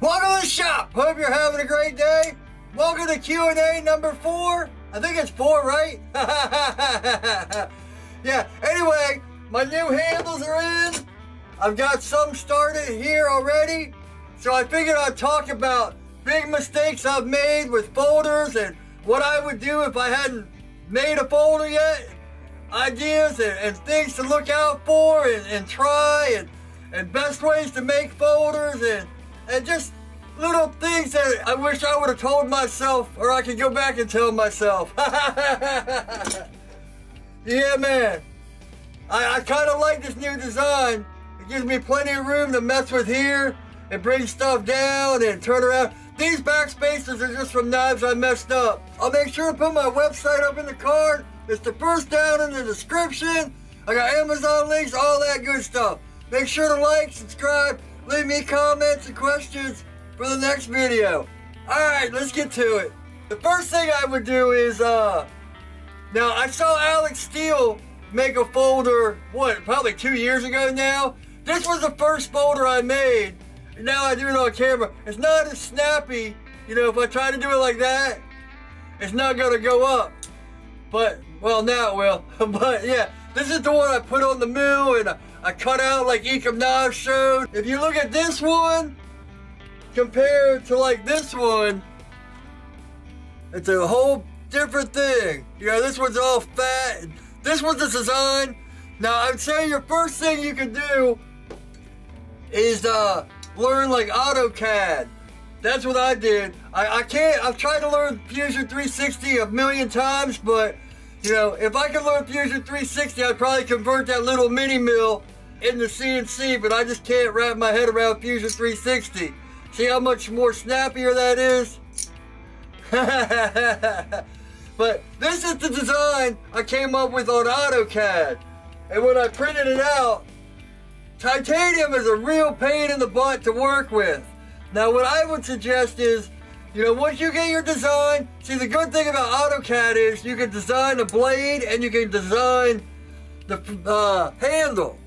Welcome to the shop. Hope you're having a great day. Welcome to Q&A number four. I think it's four, right? yeah, anyway, my new handles are in. I've got some started here already. So I figured I'd talk about big mistakes I've made with folders and what I would do if I hadn't made a folder yet. Ideas and, and things to look out for and, and try and, and best ways to make folders and, and just little things that I wish I would have told myself or I could go back and tell myself. yeah, man. I, I kind of like this new design. It gives me plenty of room to mess with here and bring stuff down and turn around. These back backspacers are just from knives I messed up. I'll make sure to put my website up in the card. It's the first down in the description. I got Amazon links, all that good stuff. Make sure to like, subscribe, leave me comments and questions for the next video. Alright, let's get to it. The first thing I would do is, uh, now I saw Alec Steele make a folder, what, probably two years ago now? This was the first folder I made. Now I do it on camera. It's not as snappy, you know, if I try to do it like that, it's not gonna go up. But, well, now it will. but yeah, this is the one I put on the mill and I, I cut out like Ecom Knives showed. If you look at this one, compared to like this one, it's a whole different thing. You know, this one's all fat. This one's a design. Now, I'm saying your first thing you can do is uh, learn like AutoCAD. That's what I did. I, I can't, I've tried to learn Fusion 360 a million times, but you know, if I could learn Fusion 360, I'd probably convert that little mini mill into CNC, but I just can't wrap my head around Fusion 360. See how much more snappier that is? but this is the design I came up with on AutoCAD. And when I printed it out, titanium is a real pain in the butt to work with. Now what I would suggest is, you know, once you get your design, see the good thing about AutoCAD is you can design the blade and you can design the uh, handle.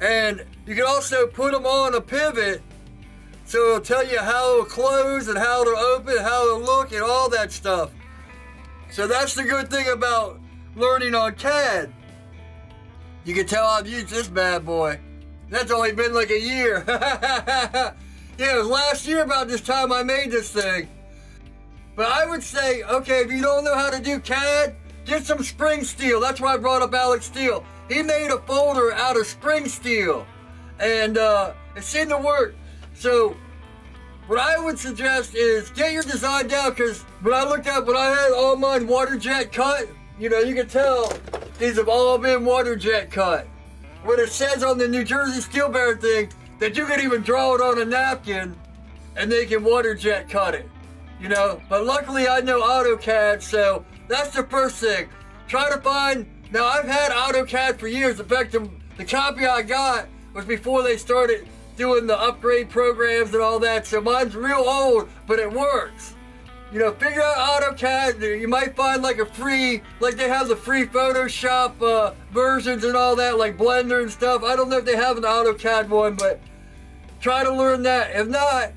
And you can also put them on a pivot so it'll tell you how to close and how to open, how to look and all that stuff. So that's the good thing about learning on CAD. You can tell I've used this bad boy. That's only been like a year. yeah, it was last year about this time I made this thing. But I would say, okay, if you don't know how to do CAD, get some spring steel. That's why I brought up Alec Steele. He made a folder out of spring steel. And uh, it seemed to work. So what I would suggest is get your design down because when I looked at what I had all mine water jet cut, you know, you can tell these have all been water jet cut. When it says on the New Jersey Steel Baron thing that you can even draw it on a napkin and they can water jet cut it, you know. But luckily I know AutoCAD, so that's the first thing. Try to find, now I've had AutoCAD for years. In fact, the, the copy I got was before they started doing the upgrade programs and all that. So mine's real old, but it works. You know, figure out AutoCAD. You might find like a free, like they have the free Photoshop uh, versions and all that, like Blender and stuff. I don't know if they have an AutoCAD one, but try to learn that. If not,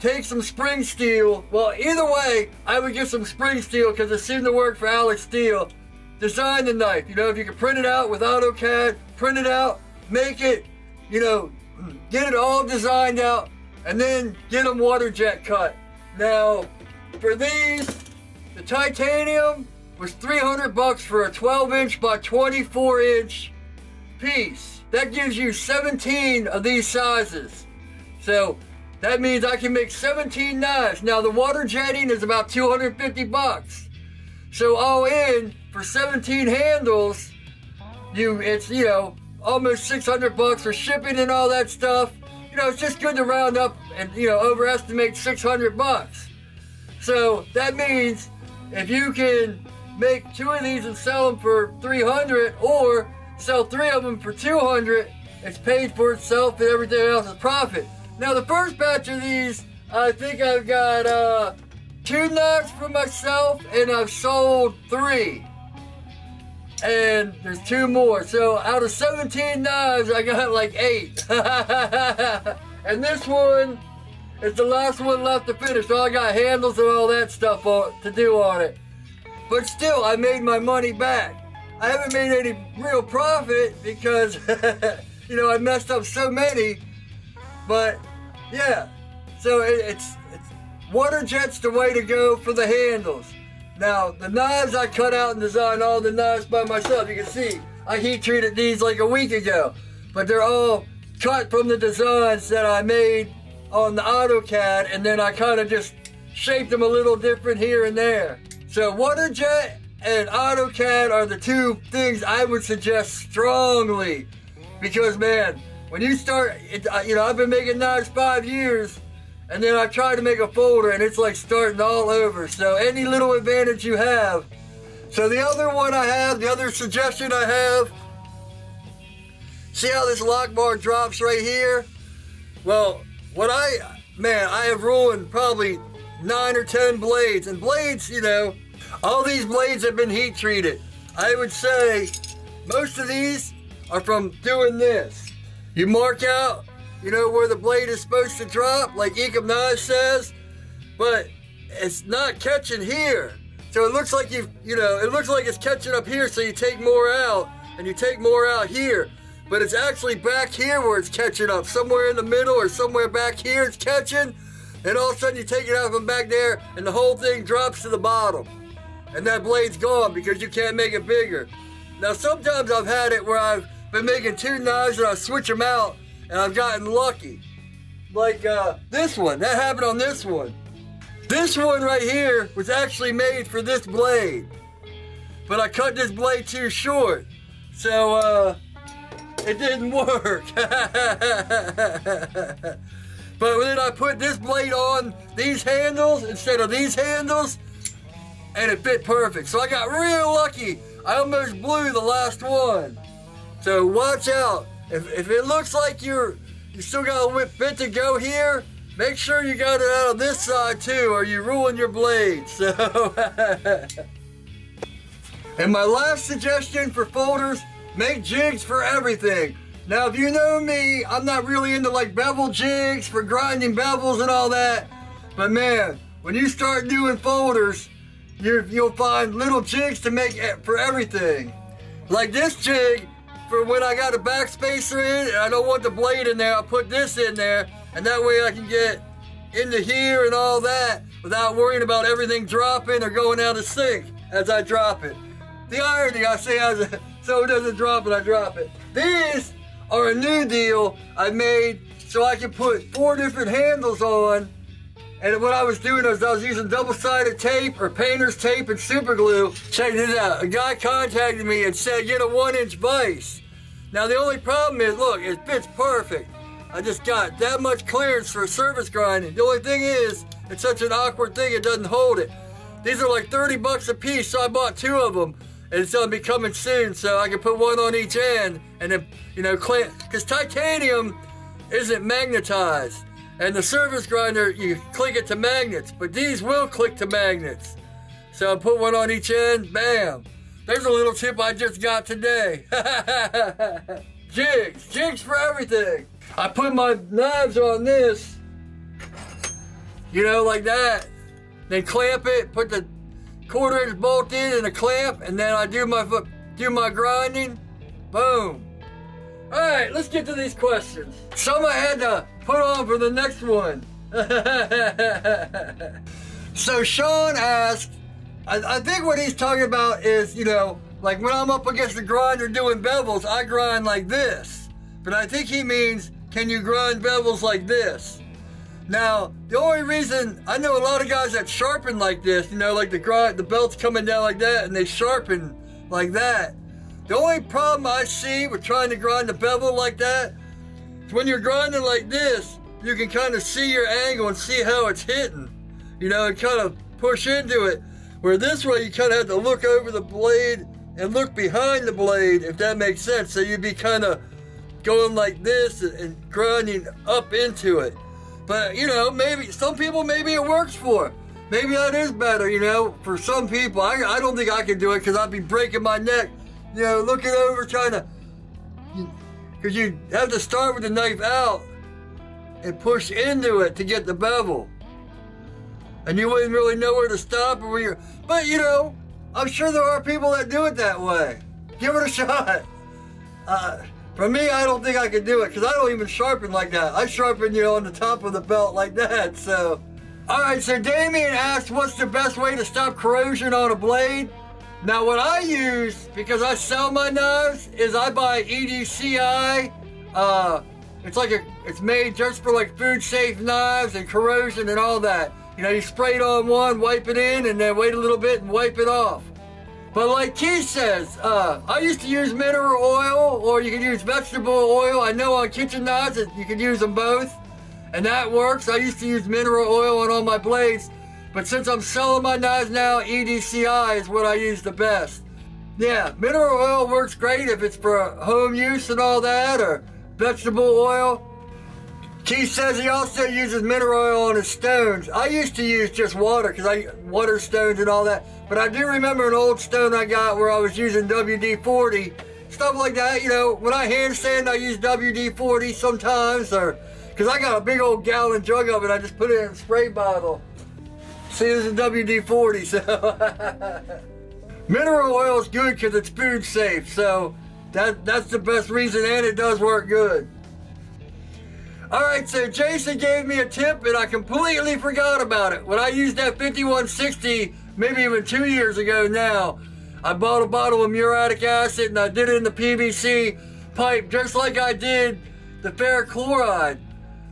take some spring steel. Well, either way, I would get some spring steel because it seemed to work for Alec Steele. Design the knife. You know, if you can print it out with AutoCAD, print it out, make it, you know, get it all designed out, and then get them water jet cut. Now, for these, the titanium was 300 bucks for a 12 inch by 24 inch piece. That gives you 17 of these sizes. So that means I can make 17 knives. Now the water jetting is about 250 bucks. So all in for 17 handles, you it's you know almost 600 bucks for shipping and all that stuff. You know, it's just good to round up and, you know, overestimate 600 bucks. So that means if you can make two of these and sell them for 300 or sell three of them for 200, it's paid for itself and everything else is profit. Now the first batch of these, I think I've got uh, two knives for myself and I've sold three and there's two more. So out of 17 knives, I got like eight. and this one is the last one left to finish. So I got handles and all that stuff to do on it. But still, I made my money back. I haven't made any real profit because, you know, I messed up so many. But yeah, so it, it's, it's water jet's the way to go for the handles. Now, the knives I cut out and designed all the knives by myself. You can see, I heat treated these like a week ago. But they're all cut from the designs that I made on the AutoCAD and then I kind of just shaped them a little different here and there. So WaterJet and AutoCAD are the two things I would suggest strongly because man, when you start, it, you know, I've been making knives five years and then I try to make a folder and it's like starting all over. So any little advantage you have. So the other one I have, the other suggestion I have, see how this lock bar drops right here? Well, what I, man, I have ruined probably nine or 10 blades. And blades, you know, all these blades have been heat treated. I would say most of these are from doing this. You mark out you know, where the blade is supposed to drop, like Ecom Knives says, but it's not catching here. So it looks like you, you know, it looks like it's catching up here, so you take more out, and you take more out here. But it's actually back here where it's catching up. Somewhere in the middle or somewhere back here it's catching. And all of a sudden you take it out from back there and the whole thing drops to the bottom. And that blade's gone because you can't make it bigger. Now sometimes I've had it where I've been making two knives and I switch them out and I've gotten lucky. Like uh, this one, that happened on this one. This one right here was actually made for this blade. But I cut this blade too short. So uh, it didn't work. but then I put this blade on these handles instead of these handles and it fit perfect. So I got real lucky. I almost blew the last one. So watch out. If, if it looks like you're you still got a bit to go here, make sure you got it out on this side too, or you ruin your blade. So, and my last suggestion for folders: make jigs for everything. Now, if you know me, I'm not really into like bevel jigs for grinding bevels and all that. But man, when you start doing folders, you will find little jigs to make for everything. Like this jig, for when I got a backspacer in and I don't want the blade in there, I'll put this in there and that way I can get into here and all that without worrying about everything dropping or going out of sync as I drop it. The irony, I say as a, so it doesn't drop and I drop it. These are a new deal I made so I can put four different handles on and what I was doing is I was using double-sided tape or painter's tape and super glue. Check this out. A guy contacted me and said, get a one-inch vise. Now the only problem is, look, it fits perfect. I just got that much clearance for surface grinding. The only thing is, it's such an awkward thing, it doesn't hold it. These are like 30 bucks a piece, so I bought two of them. And it's gonna be coming soon, so I can put one on each end and then, you know, clamp. Because titanium isn't magnetized. And the surface grinder, you click it to magnets, but these will click to magnets. So I put one on each end, bam. There's a little tip I just got today. jigs, jigs for everything. I put my knives on this, you know, like that. Then clamp it, put the quarter inch bolt in and a clamp, and then I do my do my grinding. Boom. All right, let's get to these questions. Some I had to put on for the next one. so Sean asked, I, I, think what he's talking about is, you know, like when I'm up against the grinder doing bevels, I grind like this. But I think he means, can you grind bevels like this? Now, the only reason, I know a lot of guys that sharpen like this, you know, like the grind, the belt's coming down like that and they sharpen like that. The only problem I see with trying to grind the bevel like that when you're grinding like this, you can kind of see your angle and see how it's hitting. You know, and kind of push into it. Where this way you kind of have to look over the blade and look behind the blade, if that makes sense. So you'd be kind of going like this and grinding up into it. But, you know, maybe some people, maybe it works for. Maybe that is better, you know, for some people. I, I don't think I can do it because I'd be breaking my neck you know, looking over trying to, because you have to start with the knife out and push into it to get the bevel. And you wouldn't really know where to stop or where you're, but you know, I'm sure there are people that do it that way. Give it a shot. Uh, for me, I don't think I could do it because I don't even sharpen like that. I sharpen you on the top of the belt like that, so. All right, so Damien asked what's the best way to stop corrosion on a blade? Now what I use, because I sell my knives, is I buy EDCI. Uh, it's like a, it's made just for like food safe knives and corrosion and all that. You know, you spray it on one, wipe it in, and then wait a little bit and wipe it off. But like Keith says, uh, I used to use mineral oil, or you can use vegetable oil. I know on kitchen knives that you can use them both and that works. I used to use mineral oil on all my blades, but since I'm selling my knives now, EDCI is what I use the best. Yeah, mineral oil works great if it's for home use and all that, or vegetable oil. Keith says he also uses mineral oil on his stones. I used to use just water because I water stones and all that. But I do remember an old stone I got where I was using WD-40, stuff like that. You know, when I hand sand, I use WD-40 sometimes, or because I got a big old gallon jug of it. I just put it in a spray bottle. See, this is WD-40, so. Mineral oil is good because it's food safe. So that, that's the best reason and it does work good. All right, so Jason gave me a tip and I completely forgot about it. When I used that 5160, maybe even two years ago now, I bought a bottle of muriatic acid and I did it in the PVC pipe just like I did the ferric chloride.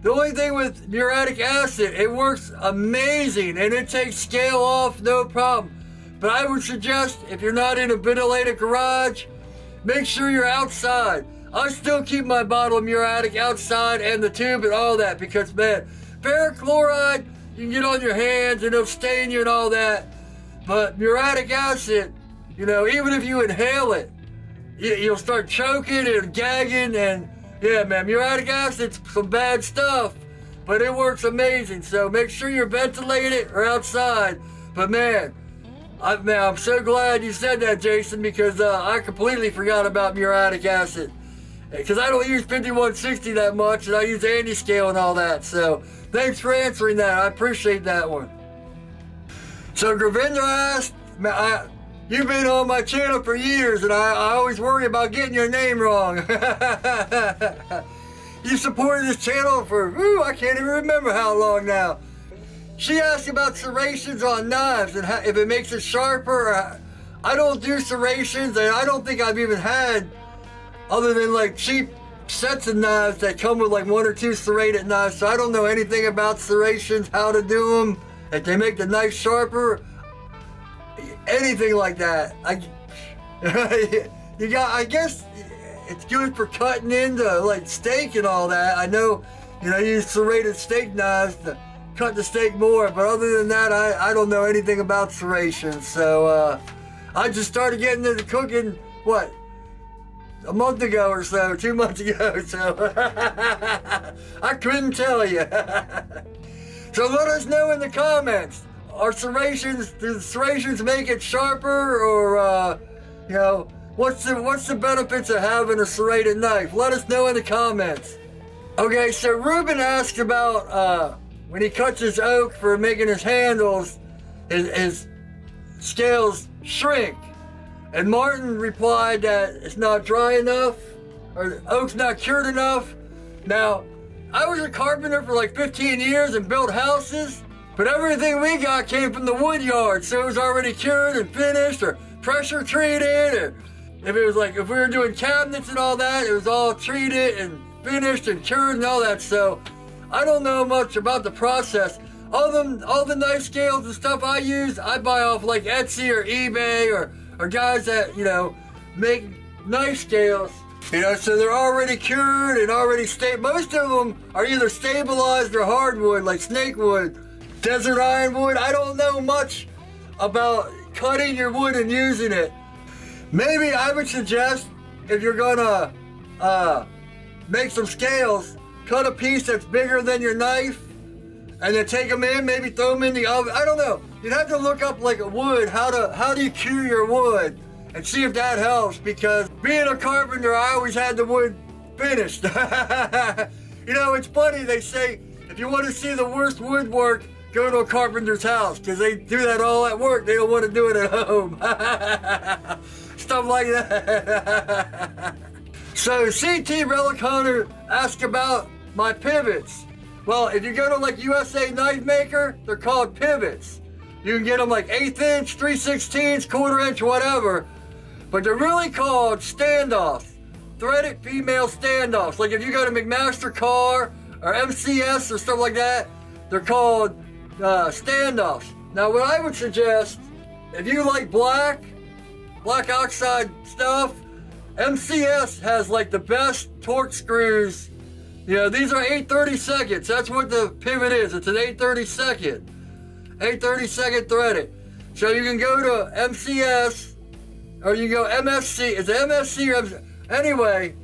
The only thing with muriatic acid, it works amazing and it takes scale off, no problem. But I would suggest if you're not in a ventilated garage, make sure you're outside. I still keep my bottle of muriatic outside and the tube and all that because man, ferric chloride, you can get on your hands and it'll stain you and all that. But muriatic acid, you know, even if you inhale it, you'll start choking and gagging and yeah, man, muriatic acid's some bad stuff, but it works amazing. So make sure you're ventilated or outside. But man, I, man, I'm so glad you said that, Jason, because uh, I completely forgot about muriatic acid. Because I don't use 5160 that much, and I use anti-scale and all that. So thanks for answering that. I appreciate that one. So Gravendra asked, I, You've been on my channel for years and I, I always worry about getting your name wrong. you supported this channel for, ooh, I can't even remember how long now. She asked about serrations on knives and how, if it makes it sharper. I don't do serrations and I don't think I've even had, other than like cheap sets of knives that come with like one or two serrated knives. So I don't know anything about serrations, how to do them, if they make the knife sharper anything like that. I, you got, I guess it's good for cutting into like steak and all that. I know, you know, use serrated steak knives to cut the steak more, but other than that, I, I don't know anything about serrations. So uh, I just started getting into cooking, what, a month ago or so, two months ago, so I couldn't tell you. so let us know in the comments are serrations, do serrations make it sharper or, uh, you know, what's the, what's the benefits of having a serrated knife? Let us know in the comments. Okay, so Ruben asked about, uh, when he cuts his oak for making his handles, his, his scales shrink. And Martin replied that it's not dry enough, or oak's not cured enough. Now, I was a carpenter for like 15 years and built houses, but everything we got came from the wood yard, so it was already cured and finished or pressure treated. Or if it was like, if we were doing cabinets and all that, it was all treated and finished and cured and all that. So I don't know much about the process. All them, all the knife scales and stuff I use, I buy off like Etsy or eBay or, or guys that, you know, make knife scales. You know, so they're already cured and already stable. Most of them are either stabilized or hardwood, like snake wood. Desert ironwood, I don't know much about cutting your wood and using it. Maybe I would suggest if you're gonna uh, make some scales, cut a piece that's bigger than your knife and then take them in, maybe throw them in the oven. I don't know. You'd have to look up like a wood, how to how do you cure your wood and see if that helps because being a carpenter, I always had the wood finished. You know, it's funny. They say if you want to see the worst woodwork, go to a carpenter's house because they do that all at work. They don't want to do it at home. Stuff like that. so CT Relic Hunter asked about my pivots. Well, if you go to like USA Knife Maker, they're called pivots. You can get them like eighth inch, 3 16ths, quarter inch, whatever. But they're really called standoffs. Threaded female standoffs. Like if you go to McMaster-Carr or MCS or stuff like that, they're called uh, standoffs. Now what I would suggest, if you like black, black oxide stuff, MCS has like the best Torx screws. You know, these are 830 seconds. That's what the pivot is. It's an 830 second. 830 second threaded. So you can go to MCS or you go MSC. It's MSC or MCS. Anyway,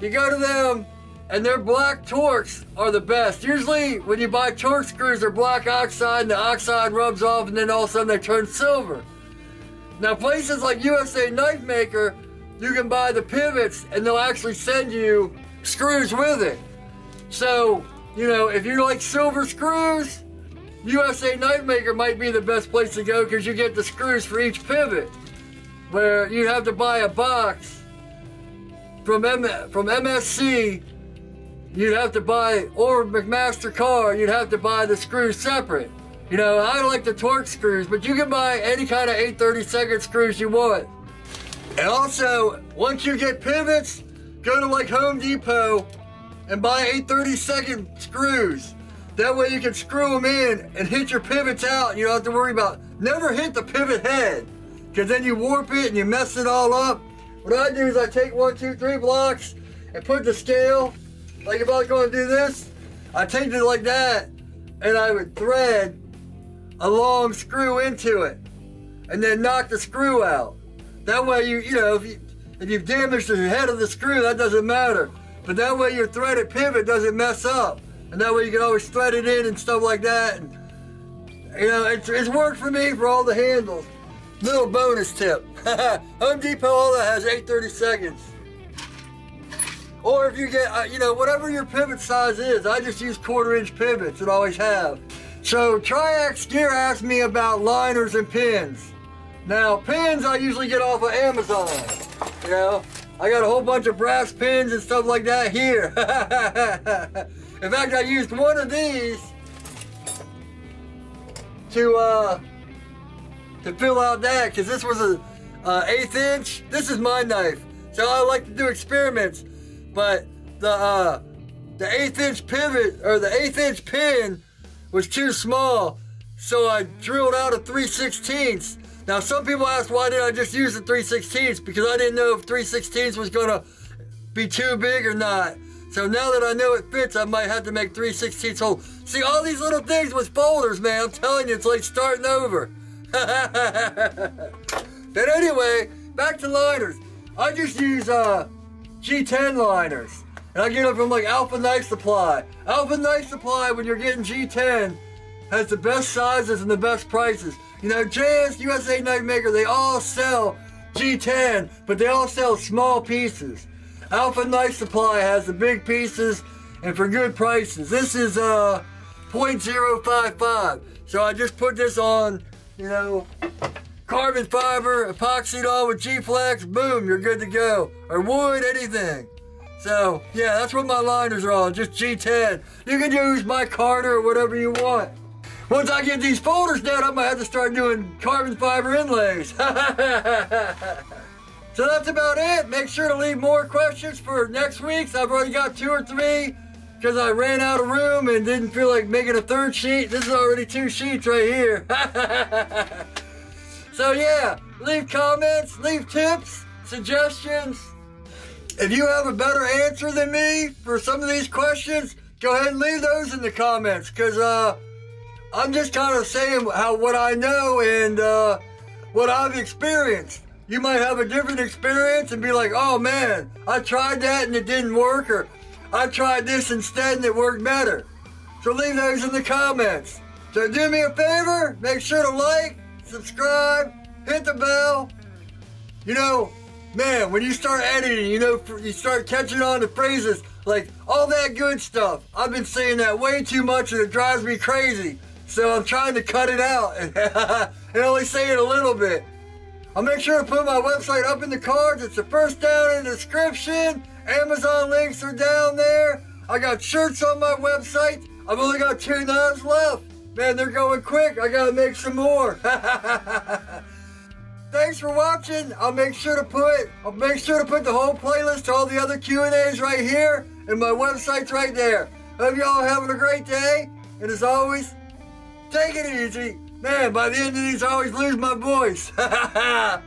you go to them and their black Torx are the best. Usually when you buy Torx screws, they're black oxide and the oxide rubs off and then all of a sudden they turn silver. Now places like USA Knife Maker, you can buy the pivots and they'll actually send you screws with it. So, you know, if you like silver screws, USA Knife Maker might be the best place to go because you get the screws for each pivot. Where you have to buy a box from M from MSC, you'd have to buy, or McMaster-Carr, you'd have to buy the screws separate. You know, I like the Torx screws, but you can buy any kind of 830 second screws you want. And also, once you get pivots, go to like Home Depot and buy 830 second screws. That way you can screw them in and hit your pivots out. You don't have to worry about, never hit the pivot head. Because then you warp it and you mess it all up. What I do is I take one, two, three blocks and put the scale, like if I was going to do this, I take it like that and I would thread a long screw into it and then knock the screw out. That way you, you know, if, you, if you've damaged the head of the screw, that doesn't matter. But that way your threaded pivot doesn't mess up. And that way you can always thread it in and stuff like that. And, you know, it's, it's worked for me for all the handles. Little bonus tip. Home Depot, all that has 830 seconds. Or if you get, uh, you know, whatever your pivot size is, I just use quarter inch pivots and always have. So Triax Gear asked me about liners and pins. Now, pins I usually get off of Amazon. You know, I got a whole bunch of brass pins and stuff like that here. In fact, I used one of these to uh, to fill out that because this was a uh, eighth inch. This is my knife, so I like to do experiments. But the uh, the eighth inch pivot or the eighth inch pin was too small, so I drilled out a 3 16ths. Now some people ask why did I just use the 3 16ths because I didn't know if 3 16ths was gonna be too big or not. So now that I know it fits, I might have to make 3 16 hole. See, all these little things with folders, man, I'm telling you, it's like starting over. but anyway, back to liners. I just use uh, G10 liners. And I get them from like Alpha Knife Supply. Alpha Knife Supply, when you're getting G10, has the best sizes and the best prices. You know, JS, USA Knife Maker, they all sell G10, but they all sell small pieces. Alpha Knife Supply has the big pieces and for good prices. This is uh 0.055. So I just put this on, you know, carbon fiber, epoxied all with G-Flex, boom, you're good to go. Or wood, anything. So, yeah, that's what my liners are on, just G10. You can use Micarta or whatever you want. Once I get these folders down, I'm gonna have to start doing carbon fiber inlays. So that's about it. Make sure to leave more questions for next week's. I've already got two or three because I ran out of room and didn't feel like making a third sheet. This is already two sheets right here. so yeah, leave comments, leave tips, suggestions. If you have a better answer than me for some of these questions, go ahead and leave those in the comments because uh, I'm just kind of saying how what I know and uh, what I've experienced you might have a different experience and be like, oh man, I tried that and it didn't work, or I tried this instead and it worked better. So leave those in the comments. So do me a favor, make sure to like, subscribe, hit the bell. You know, man, when you start editing, you know, you start catching on to phrases like all that good stuff. I've been saying that way too much and it drives me crazy. So I'm trying to cut it out and, only say it a little bit. I'll make sure to put my website up in the cards. It's the first down in the description. Amazon links are down there. I got shirts on my website. I've only got two knives left. Man, they're going quick. I gotta make some more. Thanks for watching. I'll make sure to put I'll make sure to put the whole playlist to all the other Q&As right here and my website's right there. Hope y'all having a great day. And as always, take it easy. Man, by the end of these I always lose my voice.